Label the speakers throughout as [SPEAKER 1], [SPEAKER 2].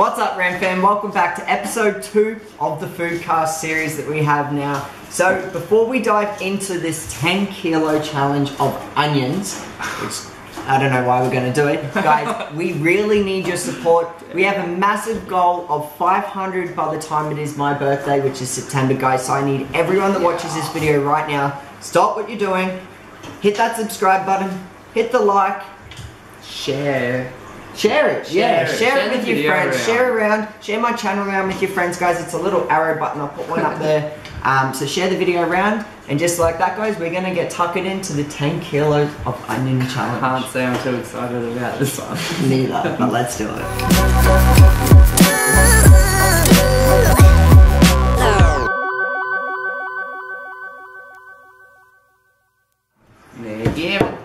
[SPEAKER 1] What's up, Ram fam? Welcome back to episode two of the Foodcast series that we have now. So, before we dive into this 10 kilo challenge of onions, which I don't know why we're going to do it, guys, we really need your support. We have a massive goal of 500 by the time it is my birthday, which is September, guys. So, I need everyone that watches this video right now, stop what you're doing, hit that subscribe button, hit the like,
[SPEAKER 2] Share.
[SPEAKER 1] Share it, yeah.
[SPEAKER 2] Share it.
[SPEAKER 1] Share it with your friends.
[SPEAKER 2] around.
[SPEAKER 1] Share around. Share my channel around with your friends, guys. It's a little arrow button. I'll put one up there. Um, so share the video around, and just like that, guys, we're gonna get tucked into the 10 kilos of onion challenge.
[SPEAKER 2] I can't say I'm too excited about this one.
[SPEAKER 1] Neither, but let's do it.
[SPEAKER 2] Yeah.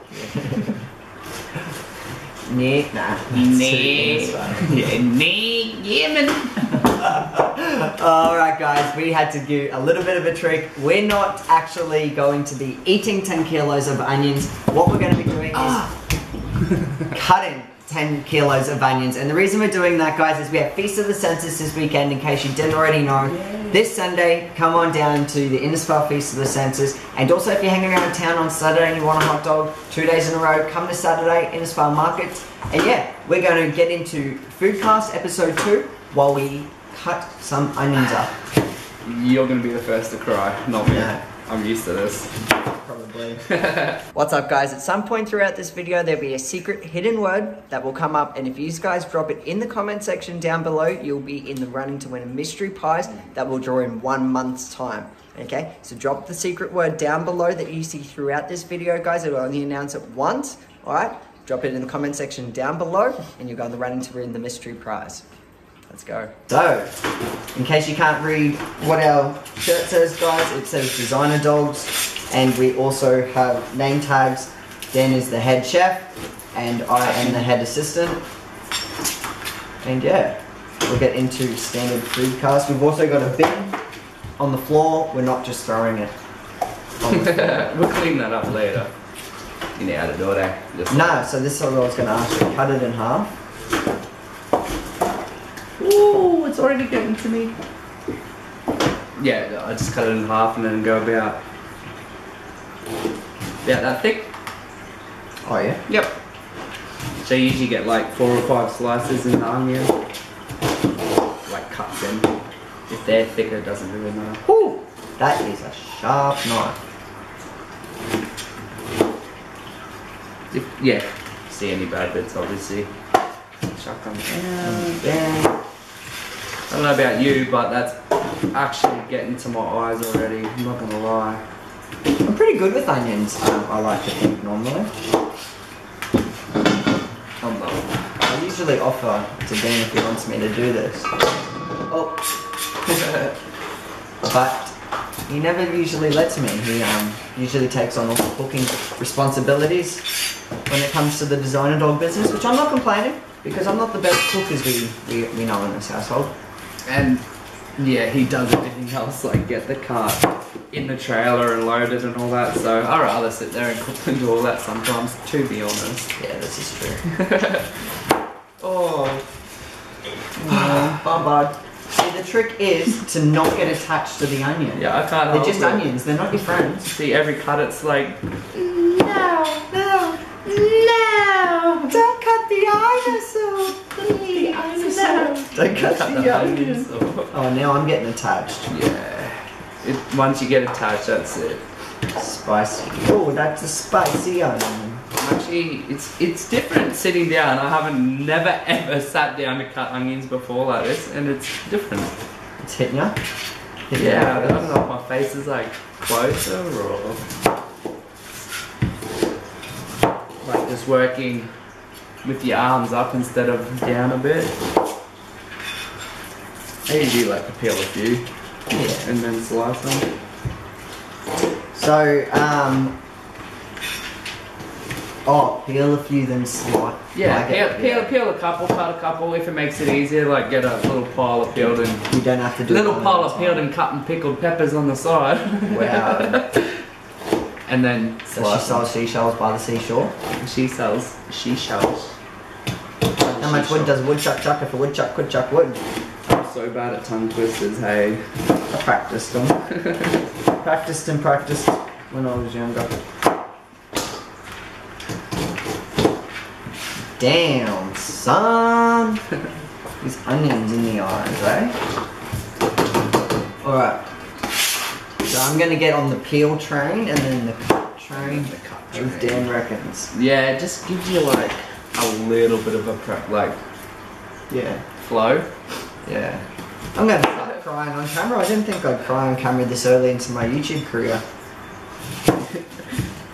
[SPEAKER 1] Nee, nah.
[SPEAKER 2] Nee. Yeah, nee, Yemen.
[SPEAKER 1] Alright guys, we had to do a little bit of a trick. We're not actually going to be eating 10 kilos of onions. What we're going to be doing is cutting 10 kilos of onions. And the reason we're doing that, guys, is we have Feast of the Senses this weekend, in case you didn't already know. This Sunday, come on down to the Innisfail Feast of the Senses. And also, if you're hanging around town on Saturday and you want a hot dog two days in a row, come to Saturday, Innisfail Market. And yeah, we're going to get into Foodcast episode 2 while we cut some onions up.
[SPEAKER 2] You're gonna be the first to cry, not me.
[SPEAKER 1] Yeah.
[SPEAKER 2] I'm used to this.
[SPEAKER 1] Probably. What's up, guys? At some point throughout this video, there'll be a secret hidden word that will come up, and if you guys drop it in the comment section down below, you'll be in the running to win a mystery prize that will draw in one month's time. Okay, so drop the secret word down below that you see throughout this video, guys. It'll only announce it once. All right, drop it in the comment section down below, and you'll go in the running to win the mystery prize. Let's go. So, in case you can't read what our shirt says, guys, it says designer dogs, and we also have name tags. Dan is the head chef, and I am the head assistant. And yeah, we'll get into standard food cast. We've also got a bin on the floor. We're not just throwing it on the floor.
[SPEAKER 2] we'll clean that up later. You know how to do it, eh?
[SPEAKER 1] No, so this is what I was going to ask you. Cut it in half. Ooh, it's already getting to me.
[SPEAKER 2] Yeah, I just cut it in half and then go about about that thick.
[SPEAKER 1] Oh yeah.
[SPEAKER 2] Yep. So you usually get like four or five slices in the onion. Like cuts in. If they're thicker, it doesn't really matter.
[SPEAKER 1] Ooh, that is a sharp knife.
[SPEAKER 2] If, yeah. See any bad bits, obviously. Chuck them down.
[SPEAKER 1] Bang.
[SPEAKER 2] I don't know about you, but that's actually getting to my eyes already. I'm not gonna lie.
[SPEAKER 1] I'm pretty good with onions, um, I like to think normally.
[SPEAKER 2] I'm.
[SPEAKER 1] I usually offer to Dan if he wants me to do this. Oh. but he never usually lets me. He um, usually takes on all the cooking responsibilities when it comes to the designer dog business, which I'm not complaining because I'm not the best cook as we, we, we know in this household.
[SPEAKER 2] And yeah, he does everything else, like get the cart in the trailer and load it and all that. So I'd rather sit there and cook and do all that sometimes, to be honest.
[SPEAKER 1] Yeah, this is true.
[SPEAKER 2] Oh. oh.
[SPEAKER 1] bye bye. See, the trick is to not get attached to the onion.
[SPEAKER 2] Yeah, I can't
[SPEAKER 1] They're just
[SPEAKER 2] it.
[SPEAKER 1] onions, they're not your friends.
[SPEAKER 2] See, every cut it's like,
[SPEAKER 1] No, no, no! Don't cut the onions please. Don't cut,
[SPEAKER 2] cut
[SPEAKER 1] the,
[SPEAKER 2] the
[SPEAKER 1] onions.
[SPEAKER 2] onions off.
[SPEAKER 1] Oh, now I'm getting attached.
[SPEAKER 2] Yeah. It, once you get attached, that's it.
[SPEAKER 1] Spicy. Oh, that's a spicy onion.
[SPEAKER 2] Actually, it's it's different sitting down. I haven't never ever sat down to cut onions before like this, and it's different.
[SPEAKER 1] It's hitting ya. Hitting
[SPEAKER 2] Yeah, I don't know if my face is like closer or like just working with your arms up instead of down a bit. I usually like to peel a few
[SPEAKER 1] Yeah.
[SPEAKER 2] and then slice them.
[SPEAKER 1] So, um. Oh, peel a few, then slice.
[SPEAKER 2] Yeah,
[SPEAKER 1] get
[SPEAKER 2] peel,
[SPEAKER 1] it,
[SPEAKER 2] peel, peel a couple, cut a couple. If it makes it easier, like get a little pile of peeled and
[SPEAKER 1] You don't have to do
[SPEAKER 2] little pile of peeled and cut and pickled peppers on the side.
[SPEAKER 1] Wow.
[SPEAKER 2] and then
[SPEAKER 1] So she sells seashells by the seashore.
[SPEAKER 2] She sells she shells.
[SPEAKER 1] How much wood does woodchuck chuck if a woodchuck could chuck wood?
[SPEAKER 2] I'm so bad at tongue twisters, hey.
[SPEAKER 1] I practiced them. practiced and practiced when I was younger. Damn, son. These onions in the eyes, eh? Alright. So I'm gonna get on the peel train and then the cut train.
[SPEAKER 2] The cut
[SPEAKER 1] As
[SPEAKER 2] train.
[SPEAKER 1] Dan reckons.
[SPEAKER 2] Yeah, it just gives you like a little bit of a prep, like
[SPEAKER 1] Yeah.
[SPEAKER 2] flow.
[SPEAKER 1] Yeah. I'm gonna start crying on camera. I didn't think I'd cry on camera this early into my YouTube career.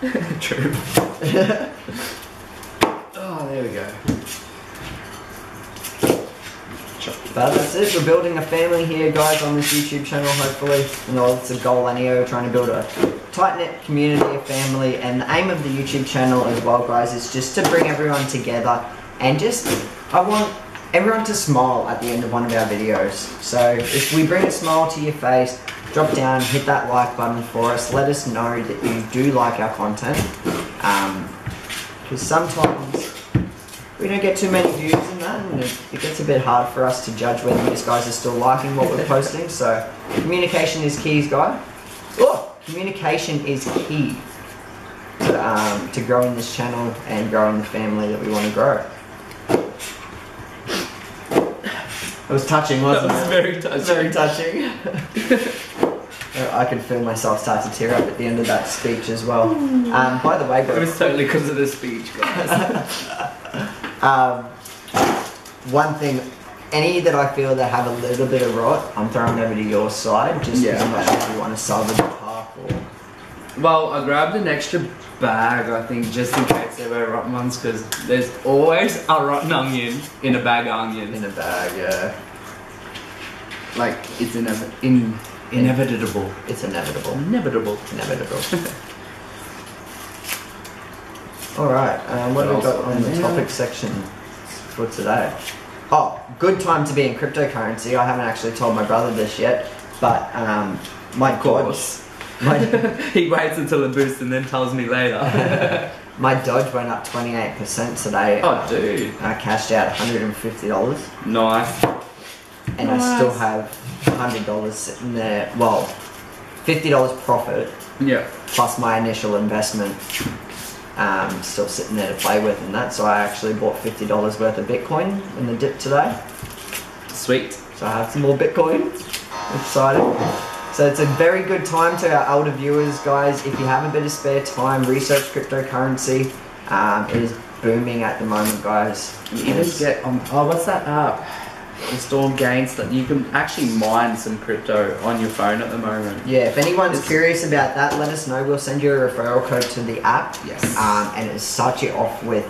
[SPEAKER 2] True. Oh, there we go.
[SPEAKER 1] But that's it. We're building a family here, guys, on this YouTube channel. Hopefully, you know, it's a goal anyway. We're trying to build a tight knit community, a family, and the aim of the YouTube channel as well, guys, is just to bring everyone together and just I want everyone to smile at the end of one of our videos. So if we bring a smile to your face, drop down, hit that like button for us. Let us know that you do like our content. Um, because sometimes we don't get too many views in that, and it, it gets a bit hard for us to judge whether these guys are still liking what we're posting. So, communication is key, guys. Oh, communication is key to, um, to growing this channel and growing the family that we want to grow. It was touching, wasn't
[SPEAKER 2] was
[SPEAKER 1] it?
[SPEAKER 2] very
[SPEAKER 1] It was
[SPEAKER 2] touching.
[SPEAKER 1] very touching. I could feel myself start to tear up at the end of that speech as well. Um, by the way,
[SPEAKER 2] It was totally because of the speech, guys.
[SPEAKER 1] Um, one thing, any that I feel that have a little bit of rot, I'm throwing over to your side just because
[SPEAKER 2] Yeah.
[SPEAKER 1] I'm not sure if you want to salvage half or.
[SPEAKER 2] well, I grabbed an extra bag, I think, just in case there were rotten ones, because there's always a rotten onion in a bag of onions.
[SPEAKER 1] In a bag, yeah.
[SPEAKER 2] Like, it's inev- in- inevitable.
[SPEAKER 1] It's inevitable.
[SPEAKER 2] Inevitable.
[SPEAKER 1] Inevitable. Alright, um, what have we got
[SPEAKER 2] else?
[SPEAKER 1] on the topic section for today? Oh, good time to be in cryptocurrency. I haven't actually told my brother this yet, but um, my
[SPEAKER 2] course.
[SPEAKER 1] Dodge, my,
[SPEAKER 2] he waits until it boosts and then tells me later.
[SPEAKER 1] my Dodge went up 28% today.
[SPEAKER 2] oh, dude.
[SPEAKER 1] I cashed out $150
[SPEAKER 2] Nice.
[SPEAKER 1] and I still have $100 sitting there. Well, $50 profit
[SPEAKER 2] Yeah.
[SPEAKER 1] plus my initial investment um, still sitting there to play with and that. So I actually bought $50 worth of Bitcoin in the dip today.
[SPEAKER 2] Sweet.
[SPEAKER 1] So I have some more Bitcoin. Excited. So it's a very good time to our older viewers, guys. If you have a bit of spare time, research cryptocurrency. Um, it is booming at the moment, guys.
[SPEAKER 2] You
[SPEAKER 1] And
[SPEAKER 2] even get on. Oh, what's that app? The Storm Gains that you can actually mine some crypto on your phone at the moment.
[SPEAKER 1] Yeah, if anyone's
[SPEAKER 2] It's-
[SPEAKER 1] curious about that, let us know. We'll send you a referral code to the app.
[SPEAKER 2] Yes.
[SPEAKER 1] Um, and it'll start you off with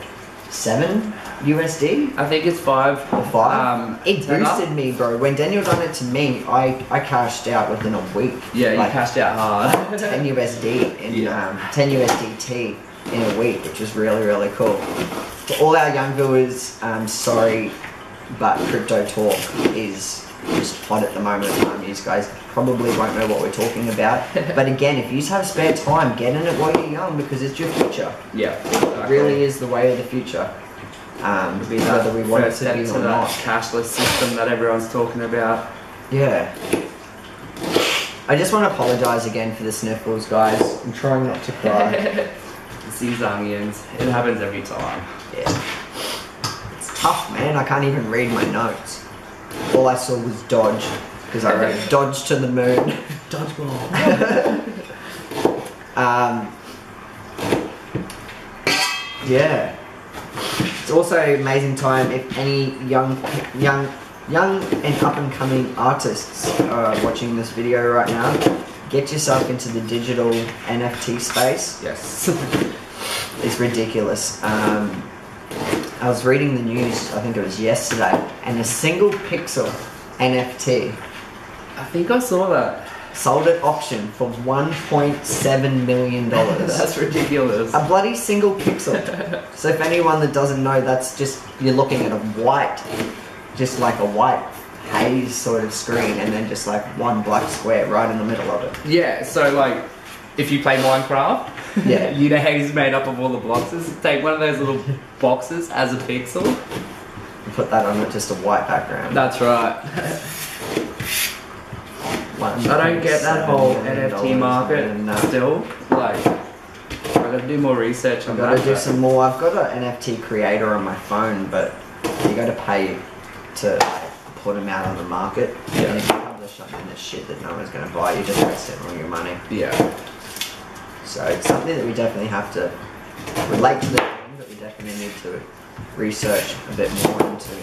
[SPEAKER 1] seven USD
[SPEAKER 2] I think it's five.
[SPEAKER 1] or five.
[SPEAKER 2] Um,
[SPEAKER 1] it boosted me, bro. When Daniel done it to me, I, I cashed out within a week.
[SPEAKER 2] Yeah, you cashed out hard.
[SPEAKER 1] 10 USD in
[SPEAKER 2] Yeah.
[SPEAKER 1] um, 10 USDT in a week, which was really really cool. For all our young viewers, um, sorry, but crypto talk is just hot at the moment. Um, you guys probably won't know what we're talking about, but again, if you just have spare time, get in it while you're young because it's your future.
[SPEAKER 2] yeah.
[SPEAKER 1] It really is the way of the future. Um, whether we want it to be or not.
[SPEAKER 2] cashless system that everyone's talking about.
[SPEAKER 1] Yeah. I just want to apologize again for the sniffles, guys. I'm trying not to cry.
[SPEAKER 2] It's these onions. It happens every time.
[SPEAKER 1] Yeah. Tough, man. I can't even read my notes. All I saw was dodge because I wrote dodge to the moon.
[SPEAKER 2] Dodgeball.
[SPEAKER 1] Um, yeah. It's also an amazing time if any young, young, young and up and coming artists are watching this video right now. Get yourself into the digital NFT space.
[SPEAKER 2] yes.
[SPEAKER 1] It's ridiculous. Um, I was reading the news, I think it was yesterday, and a single pixel NFT
[SPEAKER 2] I think I saw that.
[SPEAKER 1] sold at auction for $1.7 million.
[SPEAKER 2] That's ridiculous.
[SPEAKER 1] a bloody single pixel. so if anyone that doesn't know, that's just, you're looking at a white, just like a white haze sort of screen, and then just like one black square right in the middle of it.
[SPEAKER 2] Yeah, so like, if you play Minecraft,
[SPEAKER 1] Yeah.
[SPEAKER 2] you know how he's made up of all the boxes. Take one of those little boxes as a pixel,
[SPEAKER 1] and put that on it, just a white background.
[SPEAKER 2] That's right. I don't get that whole NFT market
[SPEAKER 1] and, uh,
[SPEAKER 2] still. Like, I gotta do more research on
[SPEAKER 1] I've got to
[SPEAKER 2] that.
[SPEAKER 1] do some more. I've got an NFT creator on my phone, but you got to pay to like, put them out on the market.
[SPEAKER 2] Yeah.
[SPEAKER 1] And if you publish something that's shit that no one's going to buy, you're just wasting all your money.
[SPEAKER 2] Yeah.
[SPEAKER 1] So it's something that we definitely have to relate to the thing, but we definitely need to research a bit more into.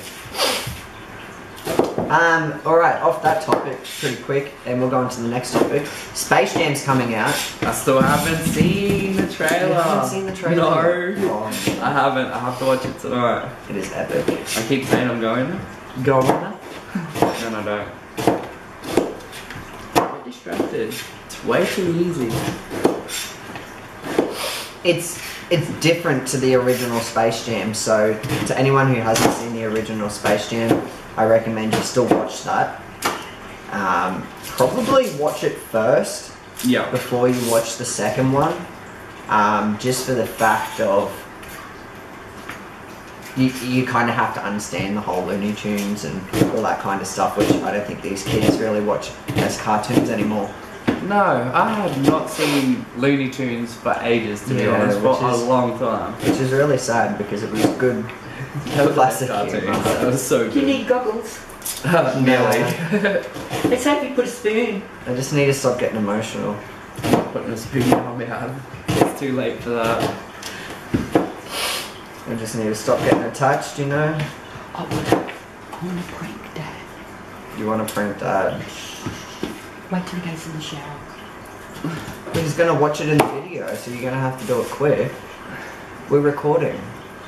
[SPEAKER 1] Um, alright, off that topic pretty quick, and we'll go on to the next topic. Space Jam's coming out.
[SPEAKER 2] I still haven't seen the trailer.
[SPEAKER 1] You haven't seen the trailer?
[SPEAKER 2] No.
[SPEAKER 1] Oh,
[SPEAKER 2] I haven't. I have to watch it tonight.
[SPEAKER 1] it is epic.
[SPEAKER 2] I keep saying I'm going.
[SPEAKER 1] Go on.
[SPEAKER 2] Then no, don't. I'm distracted. It's way too easy.
[SPEAKER 1] It's it's different to the original Space Jam. So to anyone who hasn't seen the original Space Jam, I recommend you still watch that. Um, probably watch it first
[SPEAKER 2] Yeah.
[SPEAKER 1] before you watch the second one, um, just for the fact of you, you kind of have to understand the whole Looney Tunes and all that kind of stuff, which I don't think these kids really watch as cartoons anymore.
[SPEAKER 2] No, I have not seen Looney Tunes for ages, to be
[SPEAKER 1] Yeah,
[SPEAKER 2] honest, for
[SPEAKER 1] which
[SPEAKER 2] a long time.
[SPEAKER 1] Which is really sad because it was good.
[SPEAKER 2] That was
[SPEAKER 1] Classic
[SPEAKER 2] cartoon.
[SPEAKER 1] humor.
[SPEAKER 2] That was so
[SPEAKER 3] Do you
[SPEAKER 2] good.
[SPEAKER 3] need goggles?
[SPEAKER 2] Nearly.
[SPEAKER 3] Let's hope you put a spoon.
[SPEAKER 1] I just need to stop getting emotional.
[SPEAKER 2] Putting a spoon in my mouth. It's too late for that.
[SPEAKER 1] I just need to stop getting attached, you know?
[SPEAKER 3] I wanna, I wanna prank Dad.
[SPEAKER 1] You want to prank dad.
[SPEAKER 3] Wait till he goes in the shower.
[SPEAKER 1] He's going to watch it in the video, so you're going to have to do it quick. We're recording.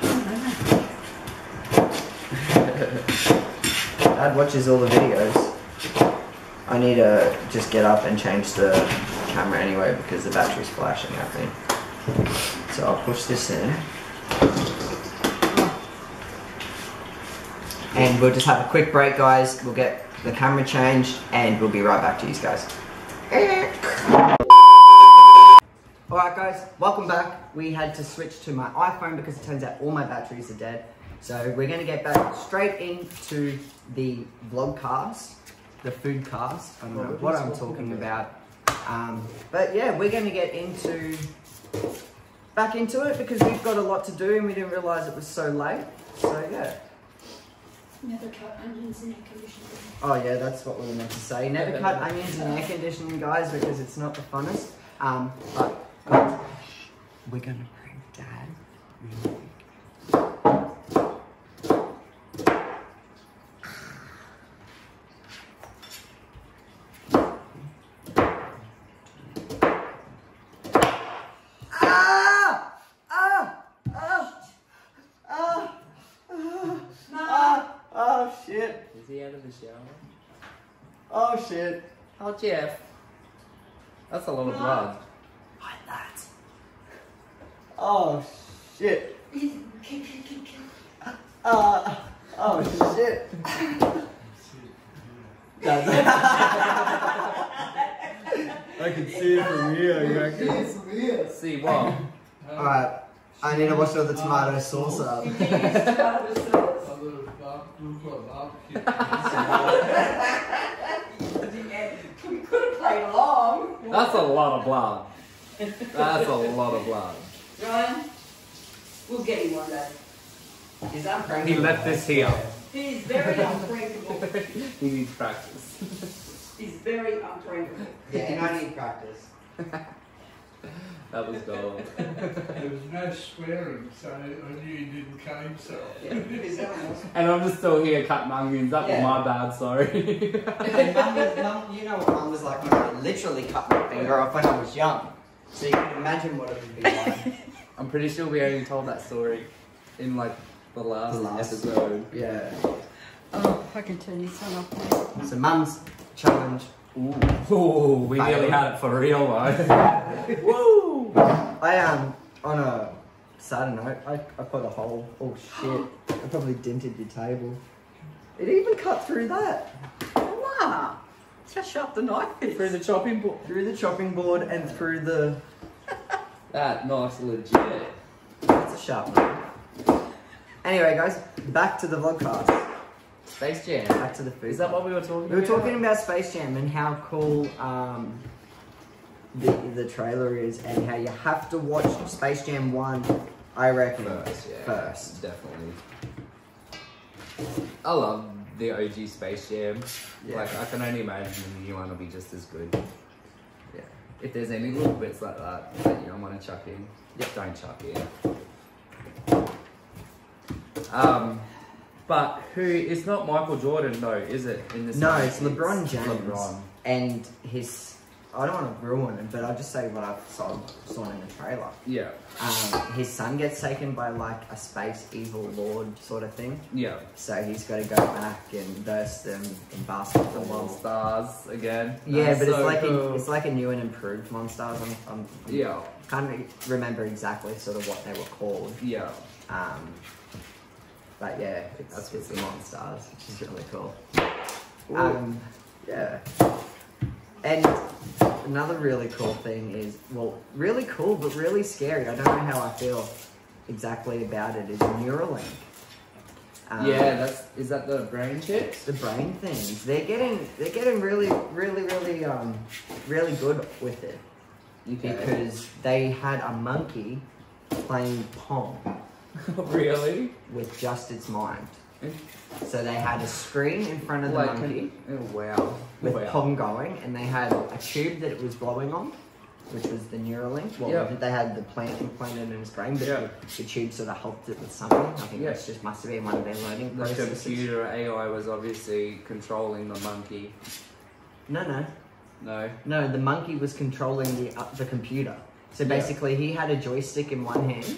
[SPEAKER 1] Dad watches all the videos. I need to just get up and change the camera anyway because the battery's flashing at me. So I'll push this in. And we'll just have a quick break, guys. We'll get the camera changed and we'll be right back to you guys. Alright guys, welcome back. We had to switch to my iPhone because it turns out all my batteries are dead. So we're gonna get back straight into the vlogcast, the food cast. I don't know what I'm talking about. Um, but yeah, we're gonna get into back into it because we've got a lot to do and we didn't realize it was so late. So yeah.
[SPEAKER 4] Never cut onions in air conditioning.
[SPEAKER 1] Oh yeah, that's what we were meant to say. Never cut onions in air conditioning, guys, because it's not the funnest. Um, but guys, we're gonna prank Dad. really quick. Ah! Ah! Ah! Ah! Ah! Oh shit!
[SPEAKER 2] Is he out of the shower?
[SPEAKER 1] Oh shit!
[SPEAKER 2] Oh, Jeff. That's a lot of blood.
[SPEAKER 1] Like that. Oh shit. Uh, oh shit. I can see it from here, you reckon?
[SPEAKER 2] See what?
[SPEAKER 1] Alright, I need to wash all the tomato sauce up.
[SPEAKER 3] We could have played along.
[SPEAKER 2] That's a lot of blood. That's a lot of blood.
[SPEAKER 3] Ryan, we'll get him one day.
[SPEAKER 1] He's that prank?
[SPEAKER 2] He left this here.
[SPEAKER 3] He's very unprankable.
[SPEAKER 2] He needs practice.
[SPEAKER 3] He's very unprankable.
[SPEAKER 1] Yeah, and I need practice.
[SPEAKER 2] That was gold.
[SPEAKER 5] There was no swearing, so I knew he didn't cut himself.
[SPEAKER 2] And I'm just still here cutting onions. That was my bad, sorry.
[SPEAKER 1] And mum, mum, you know what mum was like when I literally cut my finger off when I was young. So you can imagine what it would be like.
[SPEAKER 2] I'm pretty sure we only told that story in like the last,
[SPEAKER 1] The last.
[SPEAKER 2] episode.
[SPEAKER 1] Yeah.
[SPEAKER 3] Oh, if I can turn this one off now.
[SPEAKER 1] So mum's challenge.
[SPEAKER 2] Ooh, Ooh we
[SPEAKER 1] Failed.
[SPEAKER 2] nearly had it for real though. Woo!
[SPEAKER 1] I um on a sad note, I, I put a hole. Oh shit! I probably dented your table. It even cut through that,
[SPEAKER 3] Wow. See how sharp the knife is.
[SPEAKER 2] Through the chopping board.
[SPEAKER 1] through the chopping board, and through the.
[SPEAKER 2] That nice legit.
[SPEAKER 1] That's a sharp knife. Anyway, guys, back to the vlogcast.
[SPEAKER 2] Space Jam.
[SPEAKER 1] Back to the food.
[SPEAKER 2] Is that what we were talking
[SPEAKER 1] We were
[SPEAKER 2] about?
[SPEAKER 1] talking about Space Jam and how cool um, the the trailer is, and how you have to watch Space Jam One. I reckon
[SPEAKER 2] First, yeah.
[SPEAKER 1] First.
[SPEAKER 2] Definitely. I love the OG Space Jam.
[SPEAKER 1] Yeah.
[SPEAKER 2] Like, I can only imagine the new one will be just as good.
[SPEAKER 1] Yeah.
[SPEAKER 2] If there's any little bits like that that you don't want to chuck in,
[SPEAKER 1] Yep.
[SPEAKER 2] don't chuck in. Um, but who? It's not Michael Jordan though, is it? In this
[SPEAKER 1] No, it's LeBron James.
[SPEAKER 2] LeBron.
[SPEAKER 1] And his. I don't want to ruin it, but I'll just say what I saw, saw in the trailer.
[SPEAKER 2] Yeah.
[SPEAKER 1] Um, his son gets taken by like a space evil lord sort of thing.
[SPEAKER 2] Yeah.
[SPEAKER 1] So he's got to go back and verse them in
[SPEAKER 2] The
[SPEAKER 1] basketball.
[SPEAKER 2] Monstars again.
[SPEAKER 1] Yeah,
[SPEAKER 2] That's
[SPEAKER 1] but it's like
[SPEAKER 2] cool.
[SPEAKER 1] a, it's like a new and improved Monstars. I'm, I'm
[SPEAKER 2] Yeah.
[SPEAKER 1] can't remember exactly sort of what they were called.
[SPEAKER 2] Yeah.
[SPEAKER 1] Um, but yeah, it's,
[SPEAKER 2] That's
[SPEAKER 1] it's the. Monstars, which is really cool.
[SPEAKER 2] Ooh.
[SPEAKER 1] Um, yeah. And another really cool thing is, well, really cool, but really scary. I don't know how I feel exactly about it. Is Neuralink. Um,
[SPEAKER 2] yeah, that's is that the brain chips?
[SPEAKER 1] the brain things. They're getting they're getting really really really um really good with it because they had a monkey playing pong
[SPEAKER 2] really?
[SPEAKER 1] with just its mind. So they had a screen in front of the
[SPEAKER 2] Like,
[SPEAKER 1] monkey
[SPEAKER 2] oh, wow.
[SPEAKER 1] with
[SPEAKER 2] wow.
[SPEAKER 1] pong going, and they had a tube that it was blowing on, which was the Neuralink. Well,
[SPEAKER 2] Yeah.
[SPEAKER 1] they had the plant implanted in his brain, but
[SPEAKER 2] Yeah.
[SPEAKER 1] the, the tube sort of helped it with something. I think that's just must have been one of their learning
[SPEAKER 2] The
[SPEAKER 1] processes.
[SPEAKER 2] computer AI was obviously controlling the monkey.
[SPEAKER 1] No, no,
[SPEAKER 2] No.
[SPEAKER 1] no. The monkey was controlling the uh, the computer. So basically, he had a joystick in one hand.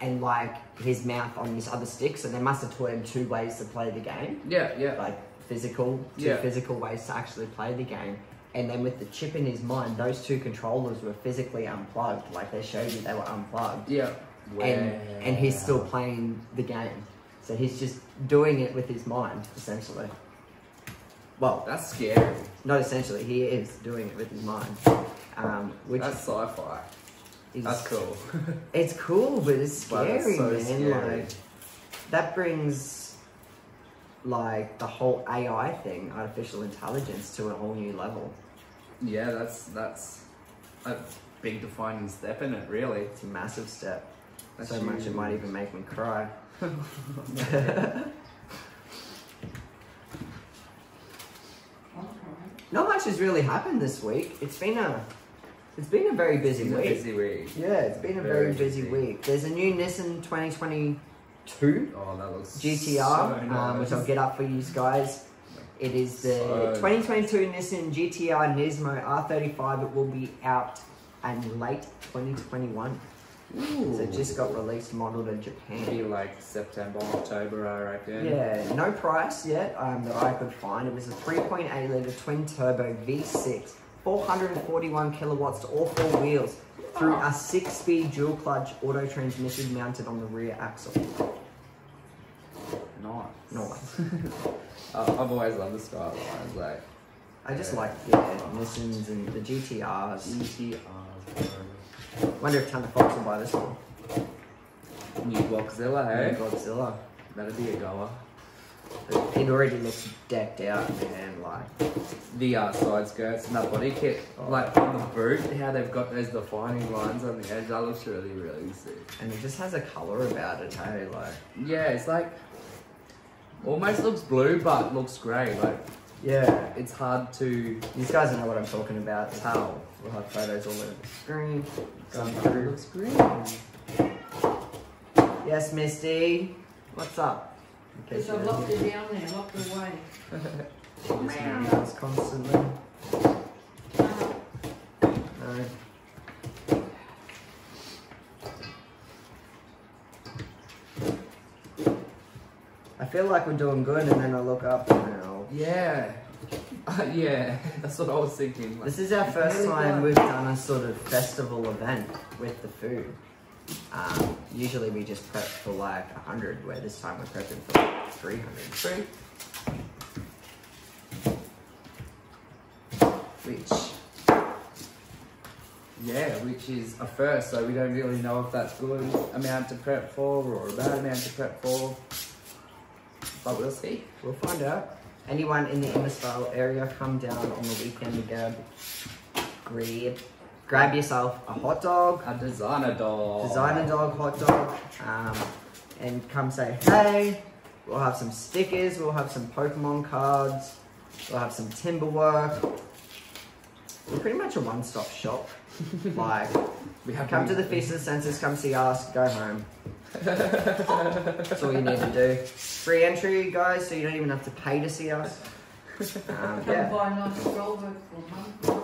[SPEAKER 1] And like his mouth on this other stick, so they must have taught him two ways to play the game.
[SPEAKER 2] Yeah, yeah.
[SPEAKER 1] like physical, two
[SPEAKER 2] Yeah.
[SPEAKER 1] physical ways to actually play the game. And then with the chip in his mind, those two controllers were physically unplugged. Like they showed you, they were unplugged,
[SPEAKER 2] Yeah.
[SPEAKER 1] and and he's still playing the game. So he's just doing it with his mind, essentially. Well,
[SPEAKER 2] That's scary.
[SPEAKER 1] not essentially. He is doing it with his mind, um, which
[SPEAKER 2] That's sci-fi.
[SPEAKER 1] Is
[SPEAKER 2] That's cool.
[SPEAKER 1] It's cool, but it's scary,
[SPEAKER 2] so
[SPEAKER 1] man.
[SPEAKER 2] scary.
[SPEAKER 1] Like that brings like the whole AI thing, artificial intelligence, to a whole new level.
[SPEAKER 2] yeah, that's that's a big defining step in it, really.
[SPEAKER 1] It's a massive step.
[SPEAKER 2] That's
[SPEAKER 1] so much it might even make me cry. Not much has really happened this week. It's been a it's been a very busy
[SPEAKER 2] It's
[SPEAKER 1] week.
[SPEAKER 2] busy week.
[SPEAKER 1] Yeah, it's been a very,
[SPEAKER 2] Very
[SPEAKER 1] busy,
[SPEAKER 2] busy.
[SPEAKER 1] week. There's a new Nissan 2022
[SPEAKER 2] Oh, that looks
[SPEAKER 1] GTR,
[SPEAKER 2] so
[SPEAKER 1] um, which I'll get up for you guys. It is the
[SPEAKER 2] So-
[SPEAKER 1] 2022 Nissan GTR Nismo R35. It will be out in late 2021.
[SPEAKER 2] Ooh.
[SPEAKER 1] So it just got released, modeled in
[SPEAKER 2] Be
[SPEAKER 1] Japan.
[SPEAKER 2] like September, October, I reckon.
[SPEAKER 1] Yeah, no price yet um, that I could find. It was a 3.8 litre twin turbo V6, 441 kilowatts to all four wheels through a six speed dual clutch auto transmission mounted on the rear axle.
[SPEAKER 2] Nice.
[SPEAKER 1] Nice.
[SPEAKER 2] Uh, I've always loved the Skylines, like
[SPEAKER 1] I just like yeah, Nissans and the GTRs.
[SPEAKER 2] GTRs,
[SPEAKER 1] Wonder if Tanner Fox will buy this one.
[SPEAKER 2] New Godzilla, hey?
[SPEAKER 1] Godzilla.
[SPEAKER 2] That'd be a goer.
[SPEAKER 1] It already looks decked out, and Like,
[SPEAKER 2] The uh, side skirts and that body kit, like on the boot, how they've got those defining lines on the edge, that looks really, really sick.
[SPEAKER 1] and it just has a color about it, hey. Like,
[SPEAKER 2] Yeah, it's like almost looks blue but looks grey. Like
[SPEAKER 1] yeah.
[SPEAKER 2] it's hard to
[SPEAKER 1] These guys don't know what I'm talking about. Towel. We'll have photos all over the screen. Going through.
[SPEAKER 2] looks green.
[SPEAKER 1] Yes, Misty. What's up? Okay,
[SPEAKER 3] Because I've locked her down there, locked her away.
[SPEAKER 1] She just meows constantly. No. I feel like we're doing good, and then I look up and now.
[SPEAKER 2] Yeah, uh, yeah, that's what I was thinking. Like,
[SPEAKER 1] This is our first
[SPEAKER 3] Really
[SPEAKER 1] time
[SPEAKER 3] good.
[SPEAKER 1] we've done a sort of festival event with the food. Um, usually we just prep for like 100, where this time we're prepping for like 300. Which
[SPEAKER 2] Yeah, which is a first, so we don't really know if that's good amount to prep for or a bad amount to prep for. But we'll see.
[SPEAKER 1] We'll find out. Anyone in the Innisfail area, come down on the weekend to grab, grab, grab yourself a hot dog,
[SPEAKER 2] A designer dog.
[SPEAKER 1] designer dog hot dog, um, and come say hey. We'll have some stickers. We'll have some Pokemon cards. We'll have some timber work. We're pretty much a one-stop shop. like,
[SPEAKER 2] We have
[SPEAKER 1] come to the Feast of the Senses, come see us, go home. That's all you need to do. Free entry, guys, so you don't even have to pay to see us. Um, yeah.
[SPEAKER 3] nice scroll work for mum.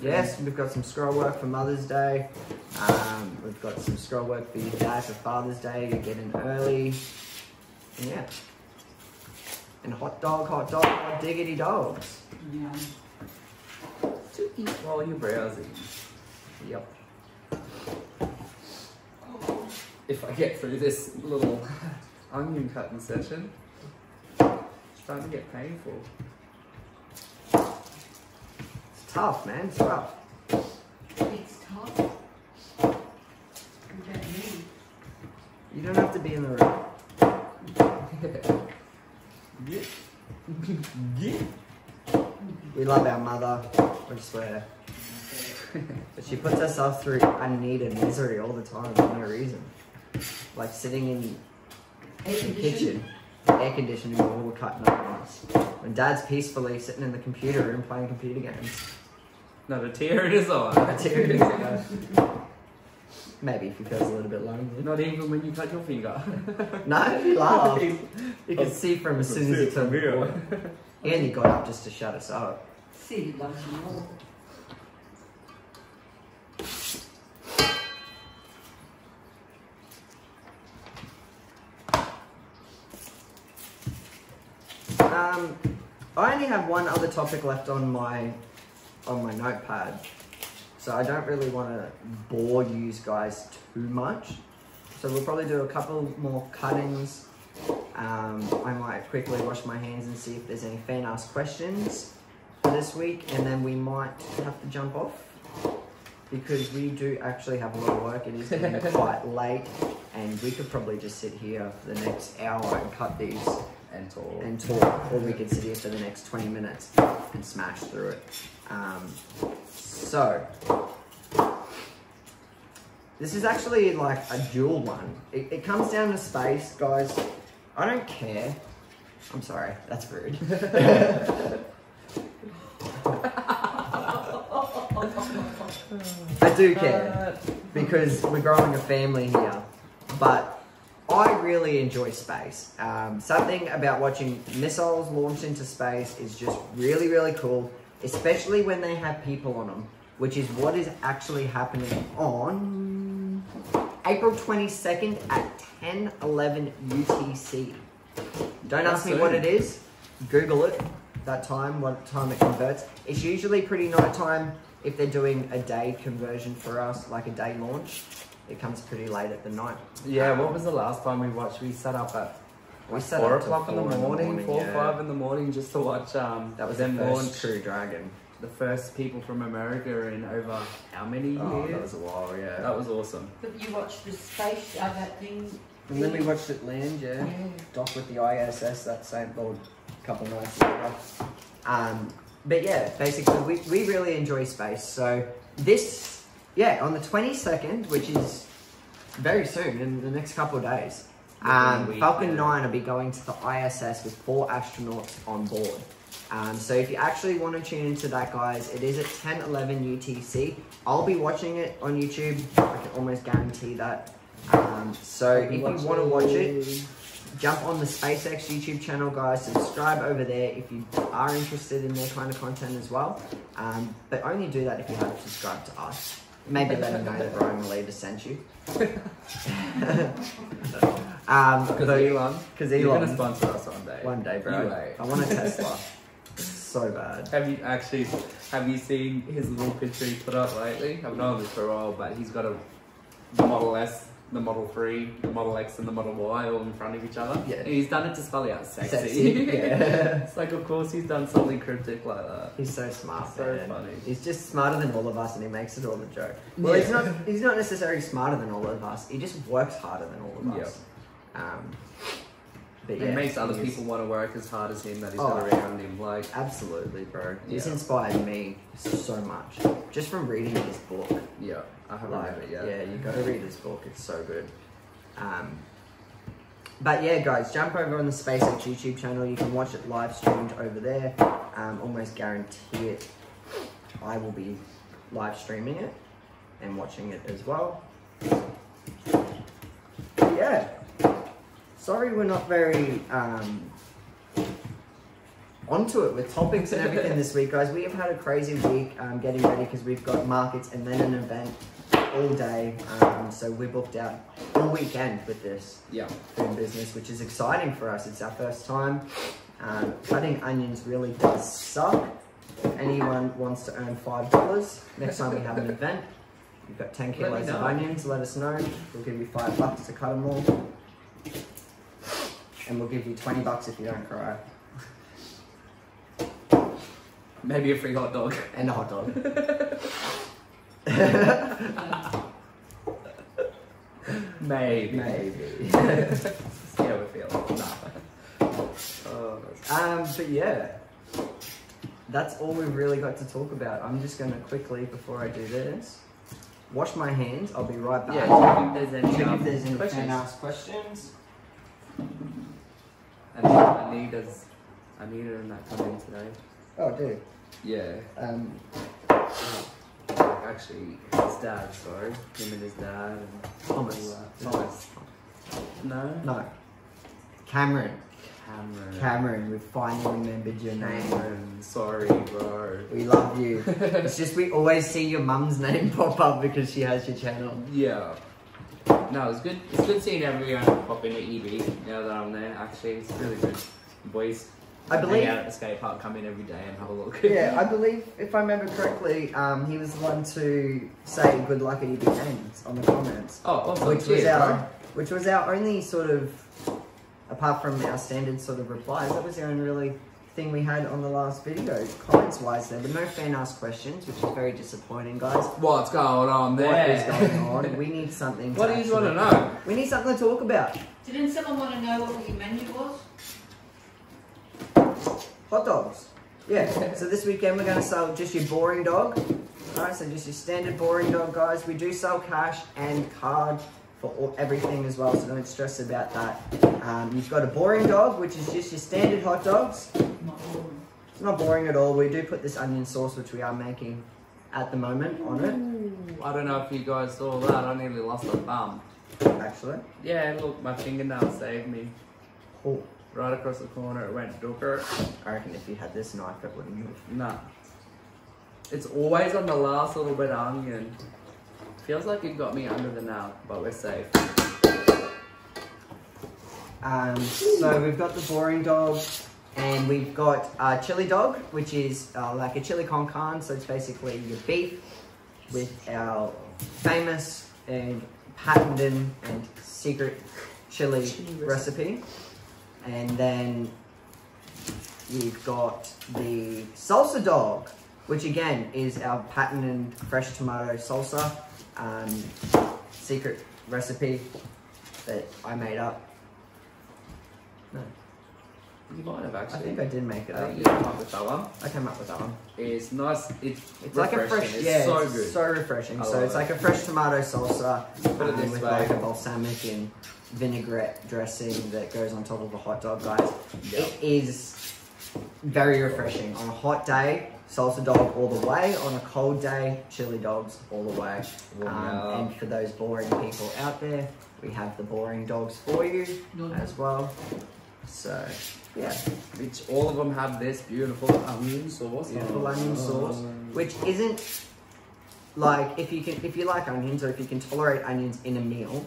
[SPEAKER 1] Yes, we've got some scroll work for Mother's Day. Um, we've got some scroll work for your dad for Father's Day to get in early. And yeah. And hot dog, hot dog, hot diggity dogs.
[SPEAKER 3] Yeah.
[SPEAKER 2] to eat while you're browsing.
[SPEAKER 1] Yep.
[SPEAKER 2] If I get through this little onion cutting session, it's starting to get painful.
[SPEAKER 1] It's tough, man. It's tough.
[SPEAKER 3] It's tough. What about me?
[SPEAKER 1] You don't have to be in the room.
[SPEAKER 2] Yeah. yeah.
[SPEAKER 1] We love our mother, I swear. but she puts herself through unneeded misery all the time for no reason. Like sitting in
[SPEAKER 3] Air
[SPEAKER 1] the kitchen, air conditioning we're cutting onions. When dad's peacefully sitting in the computer room playing computer games.
[SPEAKER 2] Not a tear in his eye.
[SPEAKER 1] That's here it is, guys. Maybe if he feels a little bit lonely.
[SPEAKER 2] Not even when you cut your finger.
[SPEAKER 1] No, he laughed. You can see from as soon as he turned the corner. He only got up just to shut us up.
[SPEAKER 3] See, he loves you more.
[SPEAKER 1] Um, I only have one other topic left on my on my notepad, so I don't really want to bore you guys too much. So we'll probably do a couple more cuttings. Um, I might quickly wash my hands and see if there's any fan asked questions for this week, and then we might have to jump off because we do actually have a lot of work. It is getting quite late, and we could probably just sit here for the next hour and cut these
[SPEAKER 2] And tall.
[SPEAKER 1] and talk, or we could sit here for the next 20 minutes and smash through it. Um, so, this is actually like a dual one. It, it comes down to space, guys. I don't care. I'm sorry, that's rude. I do care because we're growing a family here. But I really enjoy space. Um, something about watching missiles launch into space is just really, really cool, especially when they have people on them, which is what is actually happening on April 22nd at 10 11 UTC. Don't ask me what it is, Google it. That time, what time it converts. It's usually pretty night time if they're doing a day conversion for us, like a day launch. It comes pretty late at the night.
[SPEAKER 2] Yeah, what was the last time we watched? We sat up at
[SPEAKER 1] We
[SPEAKER 2] like
[SPEAKER 1] sat
[SPEAKER 2] four
[SPEAKER 1] up till
[SPEAKER 2] o'clock in the
[SPEAKER 1] four
[SPEAKER 2] morning, four
[SPEAKER 1] yeah.
[SPEAKER 2] five in the morning, just to watch um
[SPEAKER 1] That was
[SPEAKER 2] them
[SPEAKER 1] the first Crew Dragon.
[SPEAKER 2] the first people from America in over how many
[SPEAKER 1] Oh,
[SPEAKER 2] years?
[SPEAKER 1] that was a while, yeah.
[SPEAKER 2] That was awesome.
[SPEAKER 3] But you watched the space, uh, that thing.
[SPEAKER 1] and then we watched it land, yeah.
[SPEAKER 3] Yeah.
[SPEAKER 1] Dock with the ISS that same old couple nights ago. Um, but yeah, basically, we, we really enjoy space. So this, yeah, on the 22nd, which is very soon, in the next couple of days, um,
[SPEAKER 2] week,
[SPEAKER 1] Falcon
[SPEAKER 2] yeah.
[SPEAKER 1] 9 will be going to the ISS with four astronauts on board. Um, so if you actually want to tune into that, guys, it is at 10 11 UTC. I'll be watching it on YouTube. I can almost guarantee that. Um, so if you want to watch it, jump on the SpaceX YouTube channel, guys. Subscribe over there if you are interested in their kind of content as well. Um, but only do that if you haven't subscribed to us. Maybe let them know that Ryan Melita sent you. um,
[SPEAKER 2] Because Elon,
[SPEAKER 1] 'cause
[SPEAKER 2] you're
[SPEAKER 1] Elon.
[SPEAKER 2] gonna sponsor us one day.
[SPEAKER 1] one day, bro. I want a Tesla so bad.
[SPEAKER 2] Have you actually have you seen his little picture he put up lately? I've known this for a while, but he's got a Model S the Model 3, the Model X, and the Model Y all in front of each other.
[SPEAKER 1] Yeah.
[SPEAKER 2] And he's done it to spell it out sexy.
[SPEAKER 1] Sexy, yeah.
[SPEAKER 2] it's like, of course, he's done something cryptic like that.
[SPEAKER 1] He's so smart,
[SPEAKER 2] So
[SPEAKER 1] man.
[SPEAKER 2] funny.
[SPEAKER 1] He's just smarter than all of us, and he makes it all a joke. Well,
[SPEAKER 2] Yeah.
[SPEAKER 1] he's not. He's not necessarily smarter than all of us. He just works harder than all of
[SPEAKER 2] Yep.
[SPEAKER 1] us. Um, but
[SPEAKER 2] It
[SPEAKER 1] yeah,
[SPEAKER 2] makes other
[SPEAKER 1] is-
[SPEAKER 2] people want to work as hard as him that he's
[SPEAKER 1] Oh.
[SPEAKER 2] got around him. Like,
[SPEAKER 1] Absolutely, bro. He's
[SPEAKER 2] Yeah.
[SPEAKER 1] inspired me so much just from reading his book.
[SPEAKER 2] yeah, I haven't
[SPEAKER 1] Like,
[SPEAKER 2] read it yet.
[SPEAKER 1] yeah, you got to read this book. It's so good. Um, but yeah, guys, jump over on the SpaceX YouTube channel. You can watch it live streamed over there. Um, almost guarantee it. I will be live streaming it and watching it as well. Yeah. Sorry, we're not very um, onto it with topics and everything this week, guys. We have had a crazy week um, getting ready because we've got markets and then an event all day. Um, so we booked out all weekend with this
[SPEAKER 2] Yeah.
[SPEAKER 1] food business, which is exciting for us. It's our first time. Um, cutting onions really does suck. Anyone wants to earn five dollars next time we have an event, you've got ten kilos of onions. Let us know. We'll give you five bucks to cut them all, and we'll give you twenty bucks if you don't cry,
[SPEAKER 2] Maybe a free hot dog.
[SPEAKER 1] and a hot dog.
[SPEAKER 2] Maybe.
[SPEAKER 1] Maybe.
[SPEAKER 2] See how we feel. Nah. Oh,
[SPEAKER 1] Um, but yeah, that's all we've really got to talk about. I'm just gonna quickly, before I do this, wash my hands. I'll be right back.
[SPEAKER 2] yeah, check if there's any,
[SPEAKER 1] Check if there's any
[SPEAKER 2] questions.
[SPEAKER 1] fan asked questions.
[SPEAKER 2] And Anita's, Anita and that come in today.
[SPEAKER 1] Oh, dude.
[SPEAKER 2] Yeah.
[SPEAKER 1] Um,
[SPEAKER 2] Actually, his dad, sorry. Him and his dad. And
[SPEAKER 1] Thomas. Thomas.
[SPEAKER 2] No?
[SPEAKER 1] No. Cameron.
[SPEAKER 2] Cameron.
[SPEAKER 1] Cameron, we finally remembered your name.
[SPEAKER 2] Cameron. Sorry, bro.
[SPEAKER 1] We love you. it's just we always see your mum's name pop up because she has your channel.
[SPEAKER 2] Yeah. No, it's good. It's good seeing everyone pop into EB now that I'm there. Actually, it's really good. Boys,
[SPEAKER 1] I believe-
[SPEAKER 2] hang out at the skate park, come in every day and have a look.
[SPEAKER 1] Yeah, I believe, if I remember correctly, um, he was the one to say good luck at EB Games on the comments.
[SPEAKER 2] oh, awesome.
[SPEAKER 1] which
[SPEAKER 2] Cheers,
[SPEAKER 1] was our
[SPEAKER 2] bro.
[SPEAKER 1] which was our only sort of apart from our standard sort of replies that was the only really thing we had on the last video comments wise there were no fan asked questions which is very disappointing guys
[SPEAKER 2] What's going on there?
[SPEAKER 1] what is going on we need something
[SPEAKER 2] What do you
[SPEAKER 1] actually-
[SPEAKER 2] want to know?
[SPEAKER 1] we need something to talk about
[SPEAKER 3] Didn't someone want to know what your menu was?
[SPEAKER 1] Hot dogs yeah so this weekend we're going to sell just your boring dog alright so just your standard boring dog guys we do sell cash and card for all, everything as well so don't stress about that um, you've got a boring dog which is just your standard hot dogs It's not boring at all. We do put this onion sauce, which we are making at the moment, on
[SPEAKER 2] it. I don't know if you guys saw that. I nearly lost a thumb.
[SPEAKER 1] actually.
[SPEAKER 2] Yeah, look, my fingernail saved me.
[SPEAKER 1] Oh,
[SPEAKER 2] Right across the corner, it went dooker.
[SPEAKER 1] I reckon if you had this knife, it wouldn't move.
[SPEAKER 2] Nah. It's always on the last little bit of onion. Feels like it got me under the nail, but we're safe.
[SPEAKER 1] Um, so we've got the boring dog, and we've got uh, chili dog, which is uh, like a chili con carne. So it's basically your beef with our famous and patented and secret chili,
[SPEAKER 2] Chili
[SPEAKER 1] recipe. And then you've got the salsa dog, which again is our patented fresh tomato salsa um, secret recipe that I made up. No,
[SPEAKER 2] You might have actually.
[SPEAKER 1] I think I did make it
[SPEAKER 2] I
[SPEAKER 1] up.
[SPEAKER 2] you came up with that one.
[SPEAKER 1] I came up with that one.
[SPEAKER 2] It's nice. It's,
[SPEAKER 1] It's like a fresh,
[SPEAKER 2] It's
[SPEAKER 1] yeah,
[SPEAKER 2] so good.
[SPEAKER 1] so refreshing. So it's
[SPEAKER 2] it.
[SPEAKER 1] like a fresh tomato salsa um,
[SPEAKER 2] this
[SPEAKER 1] with
[SPEAKER 2] way.
[SPEAKER 1] like a balsamic and vinaigrette dressing that goes on top of a hot dog, guys.
[SPEAKER 2] Yeah.
[SPEAKER 1] It is very refreshing on a hot day. Salsa dog all the way. On a cold day, chili dogs all the way. Um, and for those boring people out there, we have the boring dogs for you as well. So yeah,
[SPEAKER 2] Which all of them have this beautiful onion sauce.
[SPEAKER 1] Beautiful onion sauce.
[SPEAKER 2] Oh.
[SPEAKER 1] which isn't like if you can if you like onions or if you can tolerate onions in a meal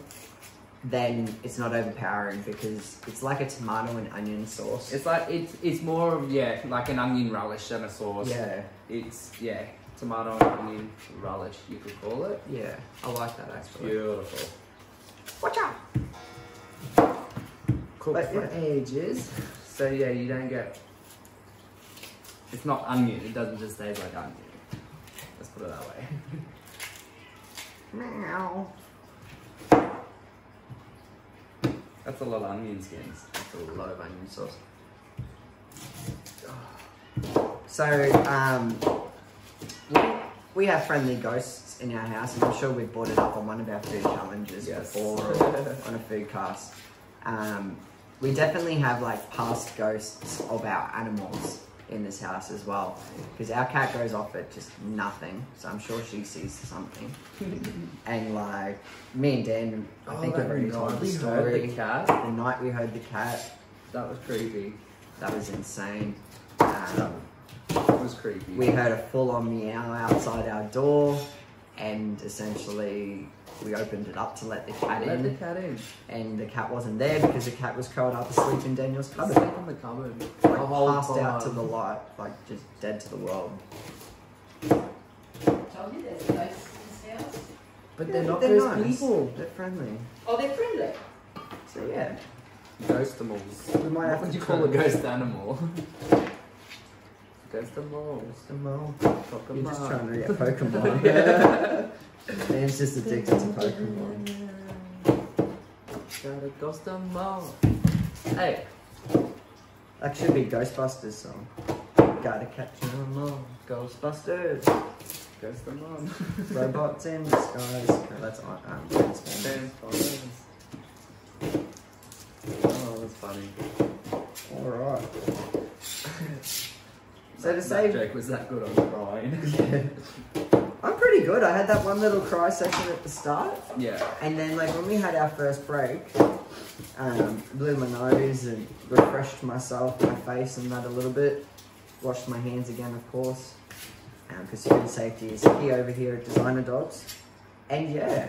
[SPEAKER 1] then it's not overpowering because it's like a tomato and onion sauce
[SPEAKER 2] It's like it's it's more of yeah like an onion relish than a sauce.
[SPEAKER 1] yeah
[SPEAKER 2] It's yeah tomato and onion relish you could call it.
[SPEAKER 1] yeah i like that actually
[SPEAKER 2] beautiful.
[SPEAKER 1] Watch out! But,
[SPEAKER 2] for ages. So yeah, you don't get. It's not onion. It doesn't just taste like onion. Let's put it that way.
[SPEAKER 1] Meow.
[SPEAKER 2] That's a lot of onion skins.
[SPEAKER 1] That's a lot of onion sauce. So, um, we, we have friendly ghosts in our house, and I'm sure we've brought it up on one of our food challenges
[SPEAKER 2] Yes.
[SPEAKER 1] before, or on a food cast. Um, we definitely have like past ghosts of our animals in this house as well, because our cat goes off at just nothing. So I'm sure she sees something. and like me and Dan, I think we've already told the
[SPEAKER 2] we
[SPEAKER 1] story.
[SPEAKER 2] heard the cat.
[SPEAKER 1] The night we heard the cat,
[SPEAKER 2] That was creepy.
[SPEAKER 1] that was insane. Um,
[SPEAKER 2] That was creepy.
[SPEAKER 1] we heard a full-on meow outside our door, and essentially we opened it up to let the cat
[SPEAKER 2] let the
[SPEAKER 1] in,
[SPEAKER 2] cat in.
[SPEAKER 1] and the cat wasn't there because the cat was curled up asleep in Daniel's
[SPEAKER 2] Sleep
[SPEAKER 1] cupboard,
[SPEAKER 2] on the cupboard.
[SPEAKER 1] like
[SPEAKER 2] the whole
[SPEAKER 1] passed out to the light, like just dead to the world.
[SPEAKER 3] Told you there's ghosts in this house.
[SPEAKER 2] But
[SPEAKER 1] Yeah,
[SPEAKER 2] they're not
[SPEAKER 1] they're
[SPEAKER 2] those
[SPEAKER 1] nice.
[SPEAKER 2] people.
[SPEAKER 1] They're friendly.
[SPEAKER 3] Oh, they're friendly.
[SPEAKER 1] So yeah,
[SPEAKER 2] Ghost
[SPEAKER 1] we might have
[SPEAKER 2] What
[SPEAKER 1] to
[SPEAKER 2] you call a ghost animal?
[SPEAKER 1] Pokemon.
[SPEAKER 2] Pokemon.
[SPEAKER 1] You're just trying to get Pokemon. Dan's just addicted to Pokemon.
[SPEAKER 2] Got a ghost animal. Hey.
[SPEAKER 1] That should be Ghostbusters song. Gotta catch 'em all, Ghostbusters.
[SPEAKER 2] Ghost animal.
[SPEAKER 1] Robots in disguise. No, that's on um, Transformers.
[SPEAKER 2] Transformers. Oh, that's funny.
[SPEAKER 1] Alright. So to
[SPEAKER 2] that,
[SPEAKER 1] say-
[SPEAKER 2] that joke was that good on crying. yeah.
[SPEAKER 1] I'm pretty good. I had that one little cry session at the start.
[SPEAKER 2] yeah.
[SPEAKER 1] And then, like, when we had our first break, um, blew my nose and refreshed myself, my face, and that a little bit. Washed my hands again, of course. Because food safety is key over here at Designer Dogs. And yeah,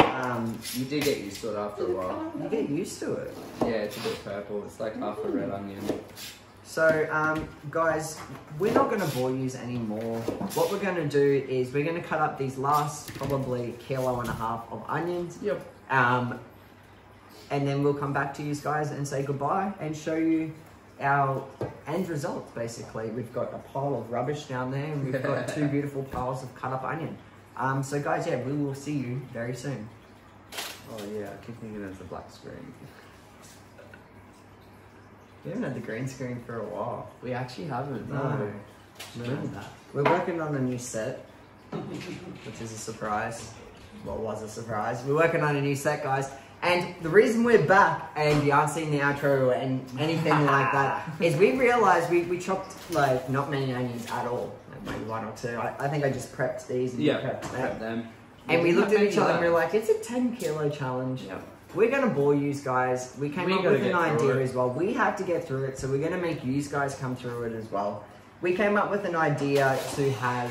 [SPEAKER 1] um,
[SPEAKER 2] You do get used to it after a while.
[SPEAKER 1] you get used to it.
[SPEAKER 2] Yeah, it's a bit purple. It's like half a red onion.
[SPEAKER 1] So, um, guys, we're not going to bore you anymore. What we're going to do is we're going to cut up these last probably kilo and a half of onions.
[SPEAKER 2] Yep.
[SPEAKER 1] Um, and then we'll come back to you guys and say goodbye and show you our end result, basically. We've got a pile of rubbish down there and we've got two beautiful piles of cut up onion. Um, so, guys, yeah, we will see you very soon.
[SPEAKER 2] Oh yeah, I keep thinking it's a black screen.
[SPEAKER 1] We haven't had the green screen for a while.
[SPEAKER 2] We actually haven't.
[SPEAKER 1] No.
[SPEAKER 2] That?
[SPEAKER 1] We're working on a new set, which is a surprise. Well, was a surprise. We're working on a new set, guys. And the reason we're back and you aren't seeing the outro and anything like that is we realized we, we chopped like not many onions at all. Like maybe one or two. I, I think I just prepped these and
[SPEAKER 2] Yeah,
[SPEAKER 1] prepped
[SPEAKER 2] prep
[SPEAKER 1] that.
[SPEAKER 2] them.
[SPEAKER 1] And we looked at each other and we were like, it's a 10 kilo challenge.
[SPEAKER 2] Yeah.
[SPEAKER 1] We're gonna bore you guys. We came
[SPEAKER 2] We
[SPEAKER 1] up with an idea as well. We have to get through it, so we're gonna make you guys come through it as well. We came up with an idea to have.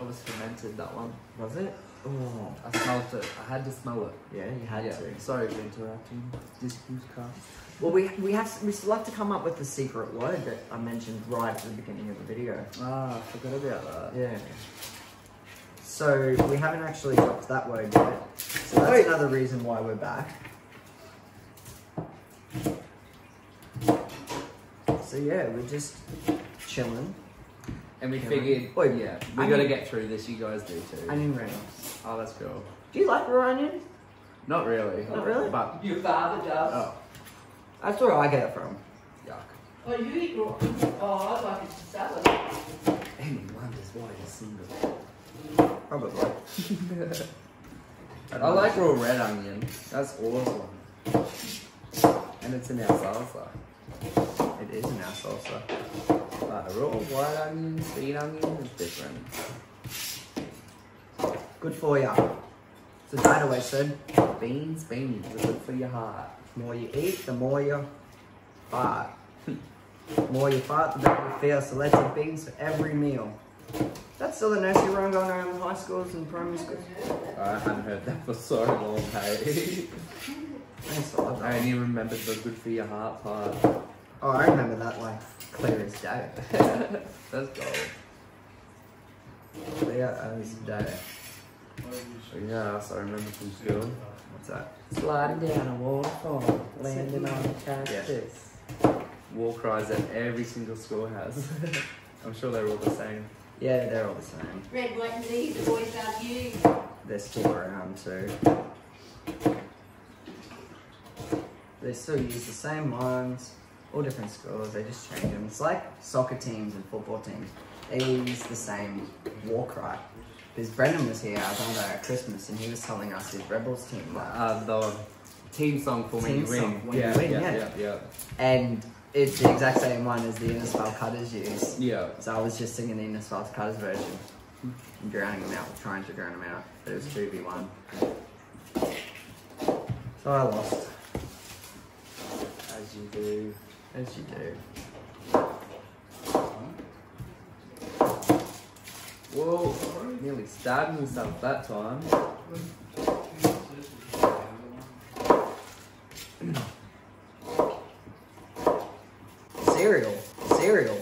[SPEAKER 2] I was fermented that one.
[SPEAKER 1] Was it? Oh,
[SPEAKER 2] I smelled it. I had to smell it.
[SPEAKER 1] yeah, you had
[SPEAKER 2] yeah.
[SPEAKER 1] to.
[SPEAKER 2] Sorry for interrupting. This cast.
[SPEAKER 1] Well, we we have we still have to come up with the secret word that I mentioned right at the beginning of the video.
[SPEAKER 2] Ah, I forgot about that.
[SPEAKER 1] Yeah. So we haven't actually dropped that word yet. So that's
[SPEAKER 2] Wait.
[SPEAKER 1] another reason why we're back. So yeah, we're just chilling.
[SPEAKER 2] And we
[SPEAKER 1] Yeah.
[SPEAKER 2] figured,
[SPEAKER 1] Wait,
[SPEAKER 2] yeah, we
[SPEAKER 1] I
[SPEAKER 2] gotta
[SPEAKER 1] mean-
[SPEAKER 2] get through this. You guys do too.
[SPEAKER 1] Onion rings.
[SPEAKER 2] oh, that's cool.
[SPEAKER 1] Do you like raw onion?
[SPEAKER 2] Not really.
[SPEAKER 1] Not really?
[SPEAKER 2] But
[SPEAKER 3] Your father does.
[SPEAKER 2] oh,
[SPEAKER 1] That's where I get it from.
[SPEAKER 2] yuck.
[SPEAKER 3] Oh, you eat raw. Oh, I like it in salad.
[SPEAKER 2] Amy wonders why you're single.
[SPEAKER 1] Probably.
[SPEAKER 2] I like raw red onion. That's awesome. And it's in our salsa.
[SPEAKER 1] It is in our salsa.
[SPEAKER 2] But a raw white onion, sweet onion is different.
[SPEAKER 1] Good for ya. So that always said,
[SPEAKER 2] Beans, beans, are good for your heart.
[SPEAKER 1] the more you eat, the more you fart. the more you fart, the better you feel. So let's have beans for every meal. That's still the nursery rhyme going around in high schools and primary schools.
[SPEAKER 2] I haven't heard that for so long, hey.
[SPEAKER 1] I used to
[SPEAKER 2] I only remembered the good for your heart part.
[SPEAKER 1] Oh, I remember that like clear as day.
[SPEAKER 2] That's gold.
[SPEAKER 1] Clear as day.
[SPEAKER 2] Oh, yeah, so I remember from school.
[SPEAKER 1] What's that?
[SPEAKER 2] Sliding down a waterfall, landing on a cactus. War cries that every single school has. I'm sure they're all the same.
[SPEAKER 1] Yeah, they're all the same.
[SPEAKER 3] Red, white, and Z, the boys love you.
[SPEAKER 1] They're still around too. They still use the same ones, all different schools, they just change them. It's like soccer teams and football teams. They all use the same war cry. Because Brendan was here, I was on there at Christmas, and he was telling us his Rebels team like,
[SPEAKER 2] Uh, the team song for when
[SPEAKER 1] Team
[SPEAKER 2] you win.
[SPEAKER 1] song when you win,
[SPEAKER 2] yeah,
[SPEAKER 1] yeah.
[SPEAKER 2] yeah, yeah,
[SPEAKER 1] And it's the exact same one as the Innisfail Cutters use.
[SPEAKER 2] yeah.
[SPEAKER 1] So I was just singing the Innisfail Cutters version. And drowning them out, trying to drown them out. But it was 2v1. So I lost.
[SPEAKER 2] As you do.
[SPEAKER 1] As you do.
[SPEAKER 2] Whoa, nearly stabbed myself that time.
[SPEAKER 1] Cereal. Cereal.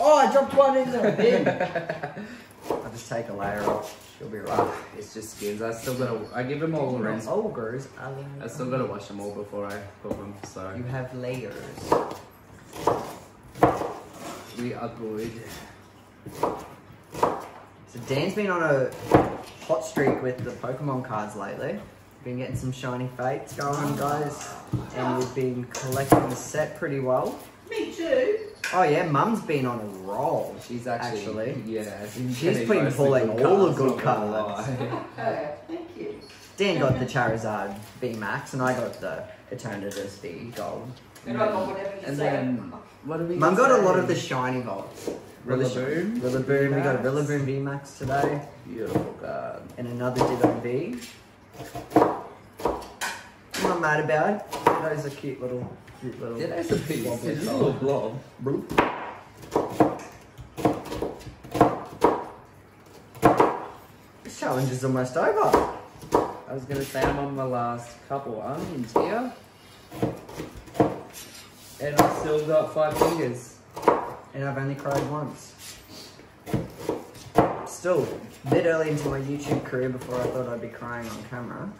[SPEAKER 1] Oh, I dropped one in the bin. I'll just take a layer off. She'll be right.
[SPEAKER 2] It's just skins. I still gotta. I give them all a rinse.
[SPEAKER 1] Ogres.
[SPEAKER 2] I still gotta wash them all before I cook them. So
[SPEAKER 1] You have layers.
[SPEAKER 2] we are good.
[SPEAKER 1] So Dan's been on a hot streak with the Pokemon cards lately. Been getting some Shining Fates going, guys. And we've been collecting the set pretty well.
[SPEAKER 3] Me too.
[SPEAKER 1] Oh yeah, Mum's been on a roll.
[SPEAKER 2] She's actually,
[SPEAKER 1] Actually.
[SPEAKER 2] yeah.
[SPEAKER 1] She's been pulling all the good cards.
[SPEAKER 3] Oh, thank you.
[SPEAKER 1] Dan got the Charizard V Max and I got the Eternatus V Gold.
[SPEAKER 3] And I got whatever you
[SPEAKER 2] And
[SPEAKER 3] say.
[SPEAKER 2] then what do we?
[SPEAKER 1] Mum got a lot of the Shiny Vaults.
[SPEAKER 2] Rillaboom.
[SPEAKER 1] Rillaboom, we got a
[SPEAKER 2] V-Max.
[SPEAKER 1] Rillaboom V Max today.
[SPEAKER 2] Beautiful card.
[SPEAKER 1] and another Ditto V. I'm not mad about it. Ditto's a cute little, cute little.
[SPEAKER 2] Yeah, that's a piece. It's just a little blob.
[SPEAKER 1] Bloop. This challenge is almost over.
[SPEAKER 2] I was gonna say I'm on my last couple onions here. And I've still got five fingers.
[SPEAKER 1] And I've only cried once. Still, a bit early into my YouTube career before I thought I'd be crying on camera.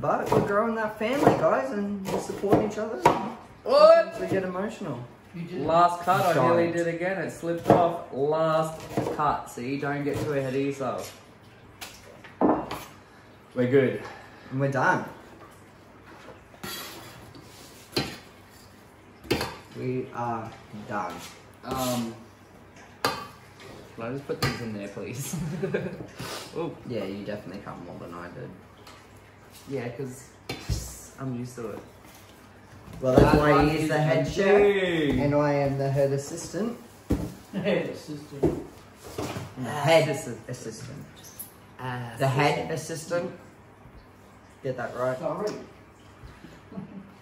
[SPEAKER 1] But we're growing that family, guys, and we're supporting each other.
[SPEAKER 2] What?
[SPEAKER 1] We get emotional.
[SPEAKER 2] Last cut, I nearly did again. It slipped off. Last cut. See, don't get too ahead of yourself. We're good.
[SPEAKER 1] And we're done. We are done.
[SPEAKER 2] Um, can I just put these in there, please? oh,
[SPEAKER 1] Yeah, you definitely cut more than I did.
[SPEAKER 2] Yeah, because I'm used to it.
[SPEAKER 1] Well, that's why
[SPEAKER 2] one
[SPEAKER 1] he is
[SPEAKER 2] is
[SPEAKER 1] the head chef, and I am the head assistant.
[SPEAKER 3] Head assistant.
[SPEAKER 1] The head assi- assistant. The head assistant. Get that right.
[SPEAKER 3] Sorry.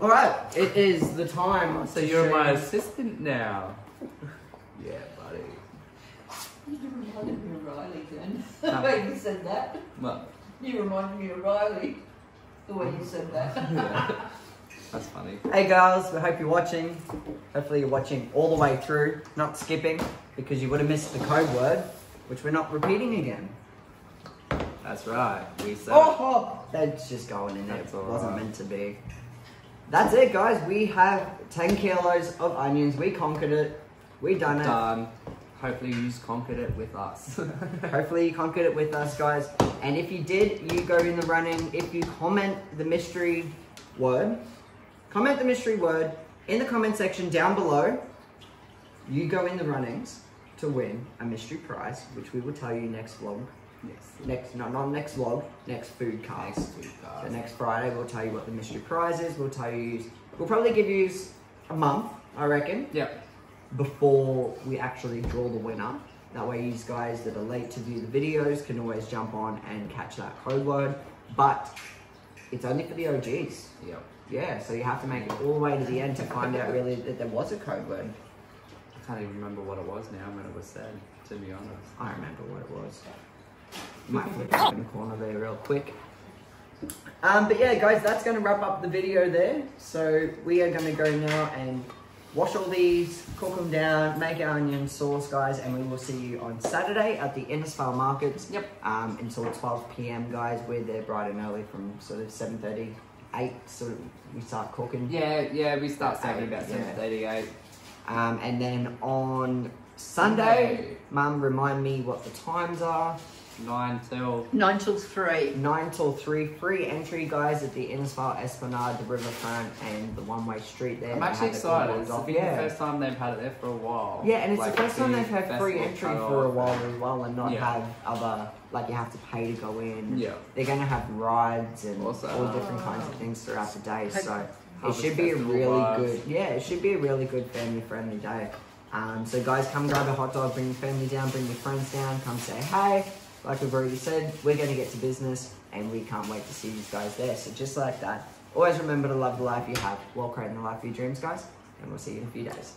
[SPEAKER 1] All right, it is the time.
[SPEAKER 2] So you're my assistant now. yeah, buddy.
[SPEAKER 3] You reminded me of Riley then.
[SPEAKER 2] Huh.
[SPEAKER 3] The way you said that.
[SPEAKER 2] Well,
[SPEAKER 3] You reminded me of Riley. The way you said that.
[SPEAKER 2] yeah. That's funny.
[SPEAKER 1] Hey guys, we hope you're watching. Hopefully you're watching all the way through, not skipping, because you would have missed the code word, which we're not repeating again.
[SPEAKER 2] That's right. We said.
[SPEAKER 1] Oh, oh, that's just going in there. It wasn't
[SPEAKER 2] right.
[SPEAKER 1] meant to be. That's it, guys. We have 10 kilos of onions. We conquered it. We done it.
[SPEAKER 2] Done. Hopefully, you conquered it with us.
[SPEAKER 1] Hopefully you conquered it with us, guys. And if you did, you go in the running. If you comment the mystery word, comment the mystery word in the comment section down below. You go in the runnings to win a mystery prize, which we will tell you next vlog.
[SPEAKER 2] yes.
[SPEAKER 1] Next, no, not next vlog. Next food cast.
[SPEAKER 2] Next week,
[SPEAKER 1] So next Friday we'll tell you what the mystery prize is. We'll tell you. We'll probably give you a month, I reckon,
[SPEAKER 2] Yep.
[SPEAKER 1] Before we actually draw the winner. That way, you guys that are late to view the videos can always jump on and catch that code word. But it's only for the OGs.
[SPEAKER 2] Yep.
[SPEAKER 1] Yeah, so you have to make it all the way to the end to find out really that there was a code word.
[SPEAKER 2] I can't even remember what it was now when it was said, to be honest.
[SPEAKER 1] I remember what it was. Might flip up in the corner there real quick. Um, but yeah, guys, that's going to wrap up the video there. So we are going to go now and wash all these, cook them down, make our onion sauce, guys, and we will see you on Saturday at the Innisfail Markets.
[SPEAKER 2] Yep.
[SPEAKER 1] Um, until 12 p.m., guys. We're there bright and early from sort of 7:30, 8. Sort of we start cooking.
[SPEAKER 2] Yeah, yeah, we start
[SPEAKER 1] eight,
[SPEAKER 2] about
[SPEAKER 1] yeah.
[SPEAKER 2] seven thirty-eight.
[SPEAKER 1] Um, and then on Sunday, Mum, remind me what the times are.
[SPEAKER 2] Nine till.
[SPEAKER 3] Nine till three.
[SPEAKER 1] 9 till 3, free entry, guys, at the Innisfail Esplanade, the riverfront, and the one way street there.
[SPEAKER 2] I'm actually
[SPEAKER 1] have it
[SPEAKER 2] excited.
[SPEAKER 1] all
[SPEAKER 2] It's
[SPEAKER 1] off.
[SPEAKER 2] the
[SPEAKER 1] Yeah.
[SPEAKER 2] first time they've had it there for a while.
[SPEAKER 1] Yeah, and it's
[SPEAKER 2] Like,
[SPEAKER 1] the first time they've had free entry for a while as well and not
[SPEAKER 2] Yeah.
[SPEAKER 1] have other, like you have to pay to go in.
[SPEAKER 2] Yeah.
[SPEAKER 1] They're going to have rides and
[SPEAKER 2] Also-
[SPEAKER 1] all different kinds of things throughout the day. So it should be a really
[SPEAKER 2] vibes.
[SPEAKER 1] good, yeah, it should be a really good family friendly day. Um, so guys, come grab a hot dog, bring your family down, bring your friends down, come say hey. Like we've already said, we're going to get to business and we can't wait to see these guys there. So just like that, always remember to love the life you have while creating the life of your dreams, guys. And we'll see you in a few days.